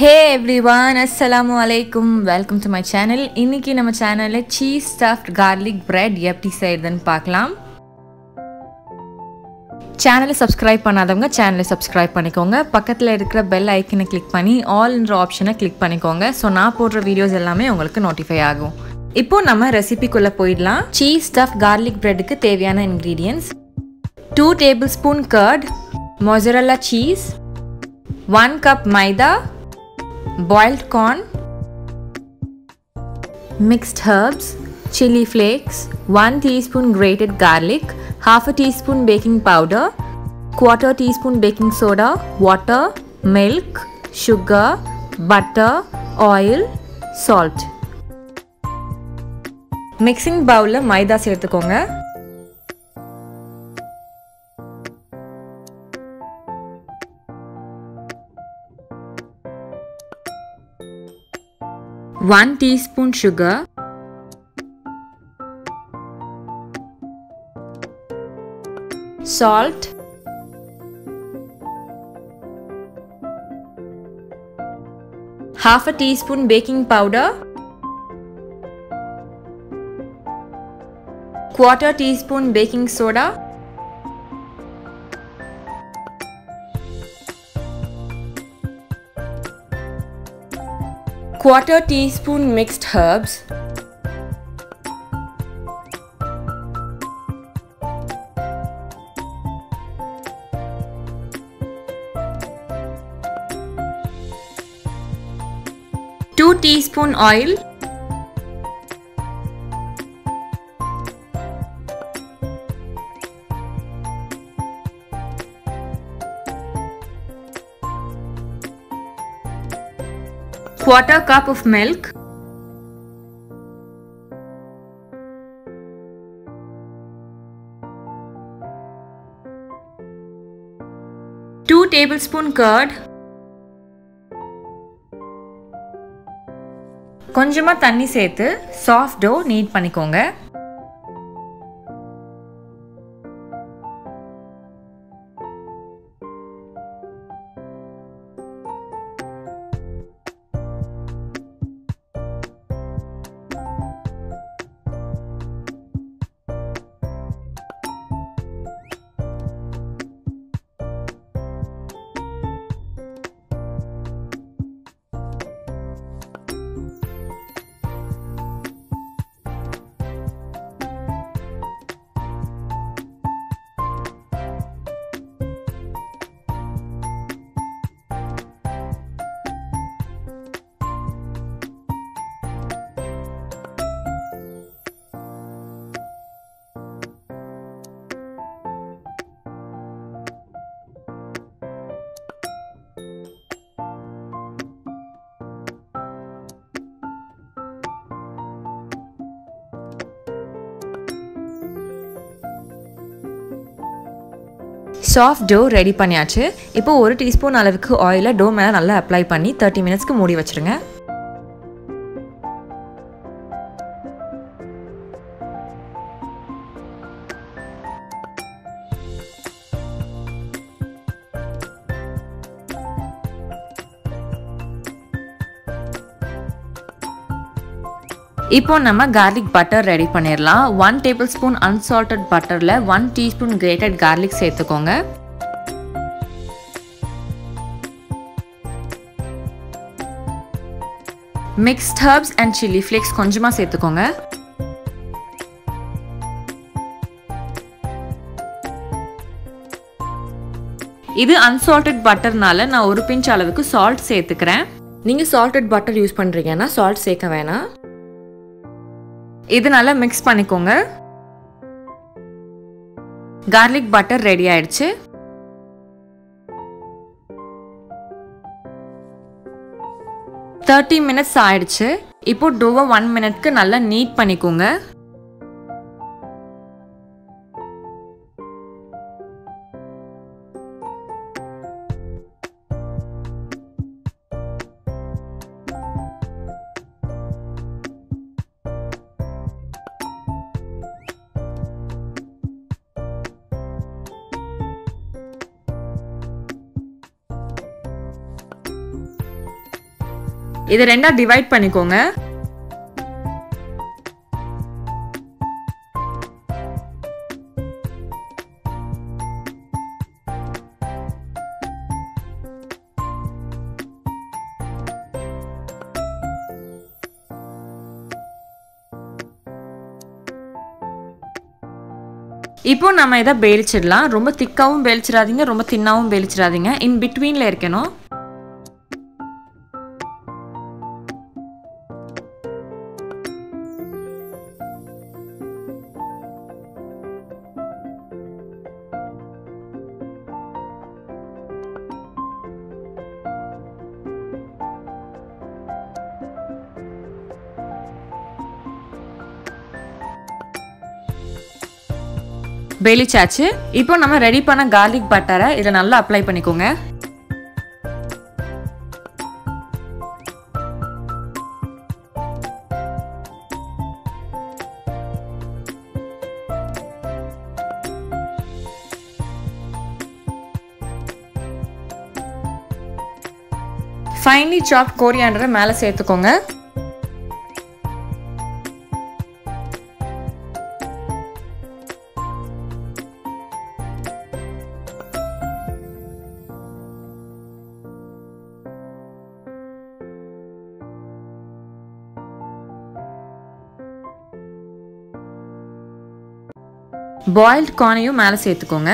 ஹே everyone அஸ்ஸலாமு அலைக்கும் welcome to my channel இன்னைக்கு நம்ம சேனலில் சீஸ் ஸ்டஃப்ட் கார்லிக் பிரெட் எப்படி செய்யுதுன்னு பார்க்கலாம். சேனலை சப்ஸ்கிரைப் பண்ணாதவங்க சேனலை சப்ஸ்கிரைப் பண்ணிக்கோங்க. பக்கத்தில் இருக்கிற பெல் ஐக்கனை கிளிக் பண்ணி ஆல்ன்ற ஆப்ஷனை கிளிக் பண்ணிக்கோங்க. ஸோ நான் போடுற வீடியோஸ் எல்லாமே உங்களுக்கு நோட்டிஃபை ஆகும். இப்போ நம்ம ரெசிபிக்குள்ளே போயிடலாம். சீஸ் ஸ்டஃப் கார்லிக் பிரெட்டுக்கு தேவையான ingredients two table spoon curd mozzarella cheese one cup maida boiled corn, mixed herbs, chili flakes, 1 teaspoon grated garlic, half a teaspoon baking powder, quarter teaspoon baking soda, water, milk, sugar, butter, oil, salt. Mixing பவுலில் மைதா சேர்த்துக்கோங்க One teaspoon sugar. Salt. Half a teaspoon baking powder. Quarter teaspoon baking soda quarter teaspoon mixed herbs. Two teaspoon oil quarter cup of milk two tablespoon curd கொஞ்சமா தண்ணி சேர்த்து soft dough knead பண்ணிக்கோங்க soft dough ready பண்ணியாச்சு. இப்போ ஒரு teaspoon அளவுக்கு ஆயிலை to மேலே நல்லா அப்ளை பண்ணி தேர்ட்டி மினிட்ஸ்க்கு மூடி வச்சுருங்க. இப்போ நம்ம கார்லிக் பட்டர் ரெடி பண்ணிடலாம் ஒன் டேபிள் ஸ்பூன் அன்சால்டட் பட்டரில் ஒன் டீஸ்பூன் கிரேட்டட் கார்லிக் சேர்த்துக்கோங்க. Mixed herbs and chilli flakes கொஞ்சமாக சேர்த்துக்கோங்க. இது அன்சால்டட் பட்டர்னால நான் ஒரு பிஞ்ச் அளவுக்கு சால்ட் சேர்த்துக்கிறேன். நீங்கள் சால்டட் பட்டர் யூஸ் பண்ணுறீங்கன்னா சால்ட் சேர்க்க வேணாம். இது நல்லா மிக்ஸ் பண்ணிக்கோங்க. கார்லிக் பட்டர் ரெடி ஆயிடுச்சு. தேர்ட்டி மினிட்ஸ் ஆயிடுச்சு. இப்போ டோவை ஒன் மினிட்க்கு நல்லா நீட் பண்ணிக்கோங்க. இதை ரெண்டாக டிவைட் பண்ணிக்கோங்க. இப்போ நம்ம இதை பேலிச்சிடலாம் ரொம்ப திக்காவும் பேலிச்சிடாதீங்க ரொம்ப தின்னாவும் பேலிச்சிடாதீங்க இன் பிட்வீனில் இருக்கணும். வெளிச்சாச்சு இப்போ நம்ம ரெடி பண்ண கார்லிக் பட்டரை இதை நல்லா அப்ளை பண்ணிக்கோங்க. ஃபைன்லி சாப் கோரியாண்டரை மேலே சேர்த்துக்கோங்க. பாயில்ட் கார்னையும் மேலே சேர்த்துக்கோங்க.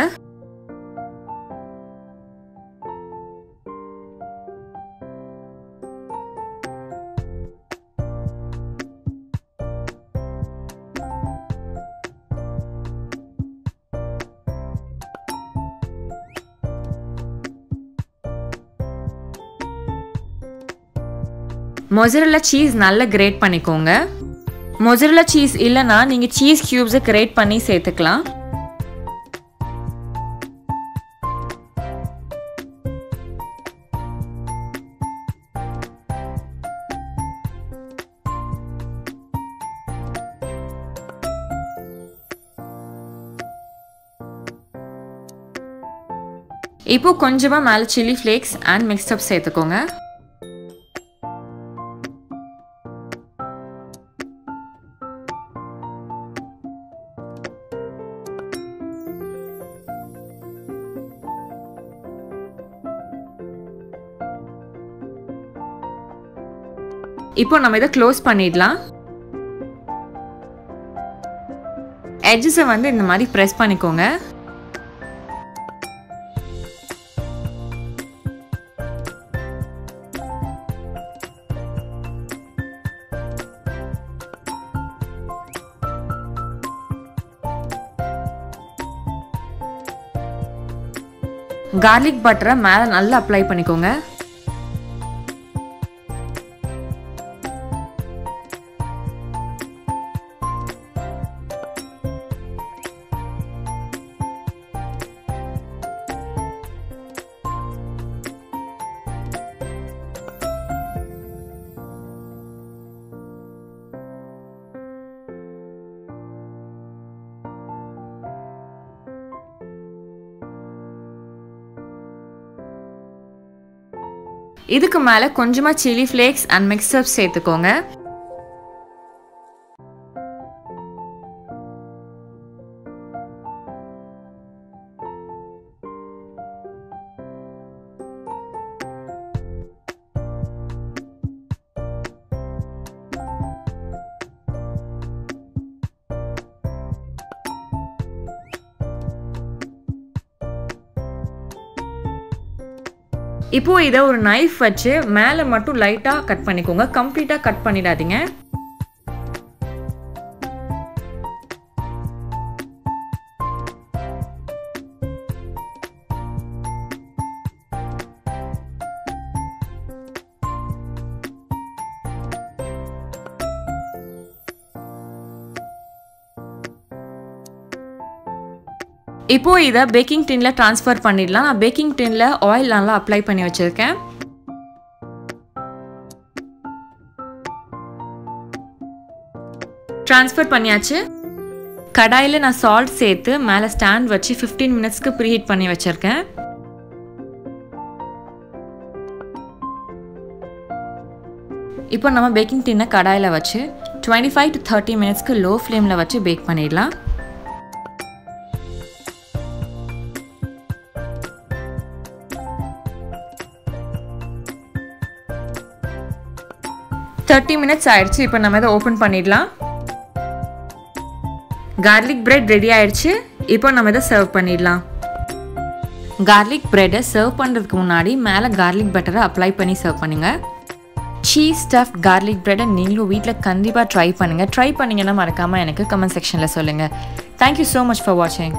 மொசரல்லா சீஸ் நல்லா கிரேட் பண்ணிக்கோங்க. மொசரல்லா சீஸ் இல்லைன்னா நீங்கள் சீஸ் க்யூப்ஸை கிரேட் பண்ணி சேர்த்துக்கலாம். இப்போ கொஞ்சமாக மேலே சில்லி ஃப்ளேக்ஸ் அண்ட் மிக்ஸ்டப் சேர்த்துக்கோங்க. இப்போ நம்ம இதை க்ளோஸ் பண்ணிடலாம். எட்ஜஸை வந்து இந்த மாதிரி ப்ரெஸ் பண்ணிக்கோங்க. கார்லிக் பட்டரை மேலே நல்லா அப்ளை பண்ணிக்கோங்க. இதுக்கு மேலே கொஞ்சமாக சில்லி ஃப்ளேக்ஸ் அண்ட் மிக்சப் சேர்த்துக்கோங்க. இப்போது இதை ஒரு நைஃப் வச்சு மேலே மட்டும் லைட்டாக கட் பண்ணிக்கோங்க. கம்ப்ளீட்டாக கட் பண்ணிடாதீங்க. இப்போ இதை பேக்கிங் டின்ல ட்ரான்ஸ்ஃபர் பண்ணிடலாம். நான் பேக்கிங் டின்ல ஆயில் நல்லா அப்ளை பண்ணி வச்சிருக்கேன். ட்ரான்ஸ்ஃபர் பண்ணியாச்சு. கடாயில் நான் சால்ட் சேர்த்து மேலே ஸ்டாண்ட் வச்சு ஃபிஃப்டீன் மினிட்ஸ்க்கு ப்ரீஹீட் பண்ணி வச்சுருக்கேன். இப்போ நம்ம பேக்கிங் டின்னை கடாயில் வச்சு டுவெண்ட்டி ஃபைவ் டு தேர்ட்டி மினிட்ஸ்க்கு லோ ஃப்ளேமில் வச்சு பேக் பண்ணிடலாம். தேர்ட்டி மினிட்ஸ் ஆயிடுச்சு. இப்போ நம்ம இதை ஓப்பன் பண்ணிடலாம். கார்லிக் பிரெட் ரெடி ஆயிடுச்சு. இப்போ நம்ம இதை சர்வ் பண்ணிடலாம். கார்லிக் பிரெட்டை சர்வ் பண்ணுறதுக்கு முன்னாடி மேலே கார்லிக் பட்டரை அப்ளை பண்ணி சர்வ் பண்ணுங்கள் சீஸ் ஸ்டஃப் கார்லிக் பிரெட்டை நீங்களும் வீட்டில் கண்டிப்பாக ட்ரை பண்ணுங்கள் ட்ரை பண்ணிங்கன்னா மறக்காமல் எனக்கு கமெண்ட் செக்ஷனில் சொல்லுங்கள் தேங்க்யூ ஸோ மச் ஃபார் வாட்சிங்